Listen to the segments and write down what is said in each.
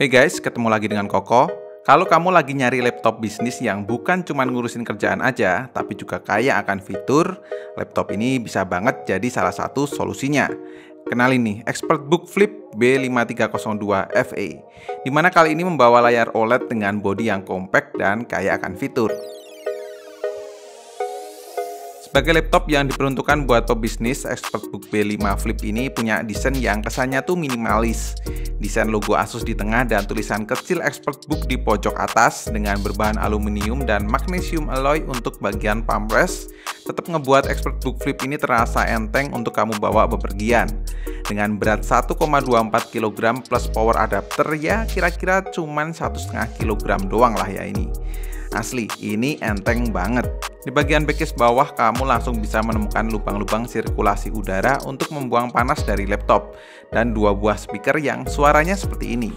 Hey guys, ketemu lagi dengan Koko. Kalau kamu lagi nyari laptop bisnis yang bukan cuma ngurusin kerjaan aja, tapi juga kaya akan fitur, laptop ini bisa banget jadi salah satu solusinya. Kenalin nih, ExpertBook Flip B5302 FA, di mana kali ini membawa layar OLED dengan bodi yang compact dan kaya akan fitur. Sebagai laptop yang diperuntukkan buat pebisnis, ExpertBook B5 Flip ini punya desain yang kesannya tuh minimalis. Desain logo Asus di tengah dan tulisan kecil ExpertBook di pojok atas dengan berbahan aluminium dan magnesium alloy untuk bagian palm rest tetap ngebuat ExpertBook Flip ini terasa enteng untuk kamu bawa bepergian. Dengan berat 1,24 kg plus power adapter ya kira-kira cuman 1,5 kg doang lah ya ini. Asli, ini enteng banget. Di bagian backcase bawah, kamu langsung bisa menemukan lubang-lubang sirkulasi udara untuk membuang panas dari laptop, dan dua buah speaker yang suaranya seperti ini.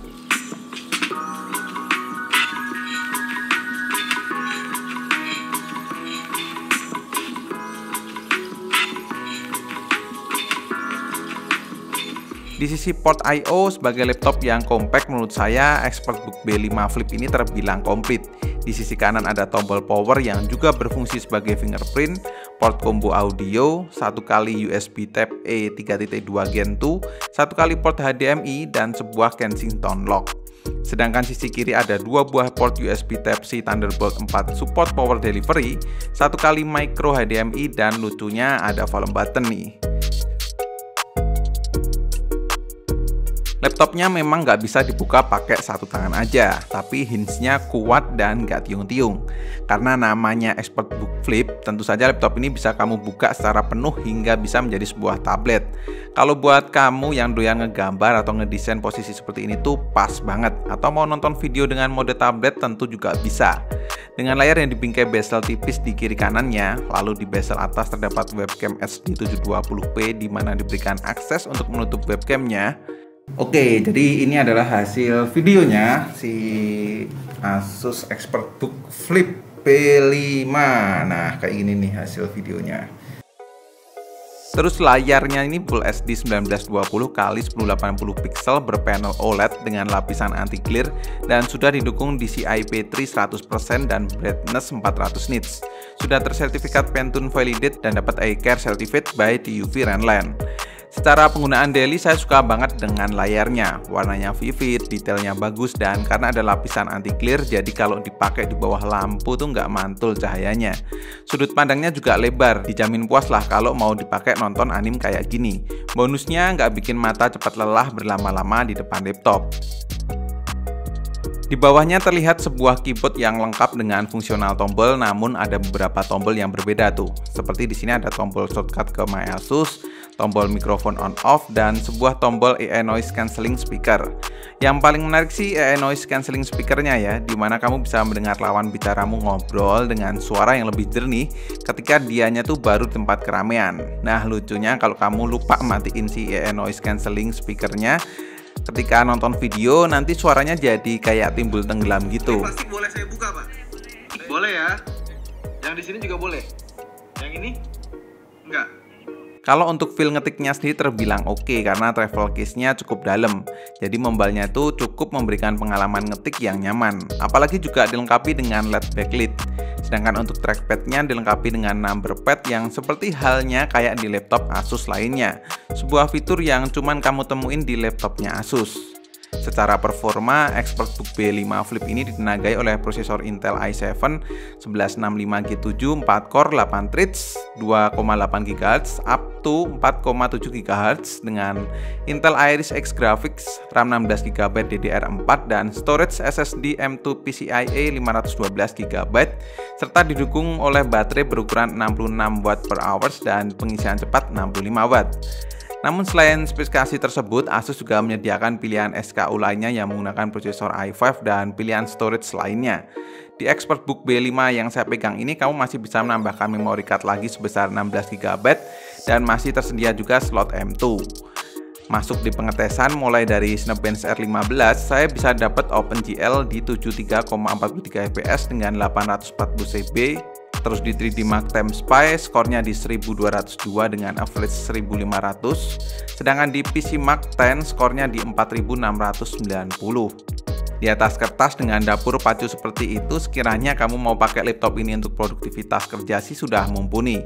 Di sisi port I.O. sebagai laptop yang compact menurut saya ExpertBook B5 Flip ini terbilang komplit. Di sisi kanan ada tombol power yang juga berfungsi sebagai fingerprint, port combo audio, satu kali USB Type A 3.2 Gen 2, satu kali port HDMI, dan sebuah Kensington lock. Sedangkan sisi kiri ada dua buah port USB Type-C Thunderbolt 4 support power delivery, satu kali micro HDMI, dan lucunya ada volume button nih. Laptopnya memang nggak bisa dibuka pakai satu tangan aja, tapi hinge-nya kuat dan nggak tiung-tiung. Karena namanya ExpertBook Flip, tentu saja laptop ini bisa kamu buka secara penuh hingga bisa menjadi sebuah tablet. Kalau buat kamu yang doyan ngegambar atau ngedesain posisi seperti ini tuh pas banget. Atau mau nonton video dengan mode tablet tentu juga bisa. Dengan layar yang dibingkai bezel tipis di kiri kanannya, lalu di bezel atas terdapat webcam SD 720p di mana diberikan akses untuk menutup webcamnya, Oke, jadi ini adalah hasil videonya si Asus ExpertBook Flip P5. Nah, kayak gini nih hasil videonya. Terus layarnya ini Full HD 1920 x 1080 pixel berpanel OLED dengan lapisan anti glare dan sudah didukung DCI P3 100% dan brightness 400 nits. Sudah tersertifikat Pantone Validate dan dapat iCare Certificate by TUV Renland. Secara penggunaan daily saya suka banget dengan layarnya, warnanya vivid, detailnya bagus, dan karena ada lapisan anti glare jadi kalau dipakai di bawah lampu tuh nggak mantul cahayanya. Sudut pandangnya juga lebar, dijamin puas lah kalau mau dipakai nonton anim kayak gini. Bonusnya nggak bikin mata cepat lelah berlama-lama di depan laptop. Di bawahnya terlihat sebuah keyboard yang lengkap dengan fungsional tombol, namun ada beberapa tombol yang berbeda tuh. Seperti di sini ada tombol shortcut ke My Asus, tombol mikrofon on off, dan sebuah tombol AI noise cancelling speaker. Yang paling menarik sih AI noise cancelling speakernya ya, di mana kamu bisa mendengar lawan bicaramu ngobrol dengan suara yang lebih jernih ketika dianya tuh baru di tempat keramaian. Nah lucunya kalau kamu lupa matiin si AI noise cancelling speakernya, ketika nonton video nanti suaranya jadi kayak timbul tenggelam gitu. Ini plastik boleh saya buka pak? Boleh ya. Yang di sini juga boleh. Yang ini enggak. Kalau untuk feel ngetiknya sendiri terbilang oke okay, karena travel case-nya cukup dalam. Jadi membalnya itu cukup memberikan pengalaman ngetik yang nyaman. Apalagi juga dilengkapi dengan LED backlit. Sedangkan untuk trackpad-nya dilengkapi dengan number pad yang seperti halnya kayak di laptop Asus lainnya. Sebuah fitur yang cuman kamu temuin di laptopnya Asus. Secara performa, ExpertBook B5 Flip ini ditenagai oleh prosesor Intel i7 1165G7 4 core 8 threads 2,8 GHz up 4,7 GHz dengan Intel Iris X Graphics, RAM 16 GB DDR4 dan storage SSD M2 PCIe 512 GB serta didukung oleh baterai berukuran 66 watt per hours dan pengisian cepat 65 watt. Namun selain spesifikasi tersebut, Asus juga menyediakan pilihan SKU lainnya yang menggunakan prosesor i5 dan pilihan storage lainnya. Di ExpertBook B5 yang saya pegang ini, kamu masih bisa menambahkan memory card lagi sebesar 16 GB dan masih tersedia juga slot M2 masuk di pengetesan mulai dari Cinebench R15 saya bisa dapat OpenGL di 73,43 fps dengan 840 CB Terus di 3D Mark Time Spy skornya di 1202 dengan average 1500. Sedangkan di PC Mark 10 skornya di 4690. Di atas kertas dengan dapur pacu seperti itu, sekiranya kamu mau pakai laptop ini untuk produktivitas kerja sih sudah mumpuni.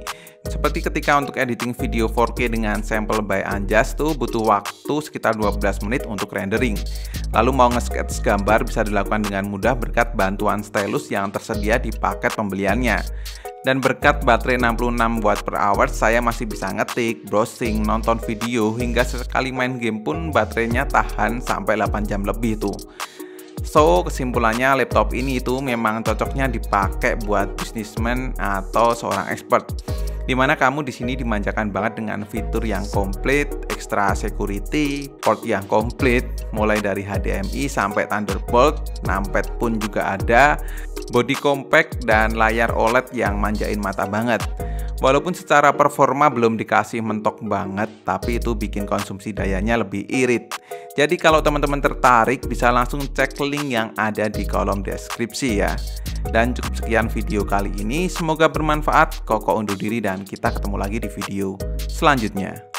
Seperti ketika untuk editing video 4K dengan sampel by Anjas tuh butuh waktu sekitar 12 menit untuk rendering. Lalu mau nge-sketch gambar bisa dilakukan dengan mudah berkat bantuan stylus yang tersedia di paket pembeliannya. Dan berkat baterai 66 watt per hour, saya masih bisa ngetik, browsing, nonton video, hingga sekali main game pun baterainya tahan sampai 8 jam lebih tuh. So, kesimpulannya laptop ini itu memang cocoknya dipakai buat bisnismen atau seorang expert. Di mana kamu di sini dimanjakan banget dengan fitur yang komplit, extra security, port yang komplit, mulai dari HDMI sampai Thunderbolt, numpad pun juga ada, body compact dan layar OLED yang manjain mata banget. Walaupun secara performa belum dikasih mentok banget, tapi itu bikin konsumsi dayanya lebih irit. Jadi kalau teman-teman tertarik bisa langsung cek link yang ada di kolom deskripsi ya. Dan cukup sekian video kali ini, semoga bermanfaat. Koko undur diri dan kita ketemu lagi di video selanjutnya.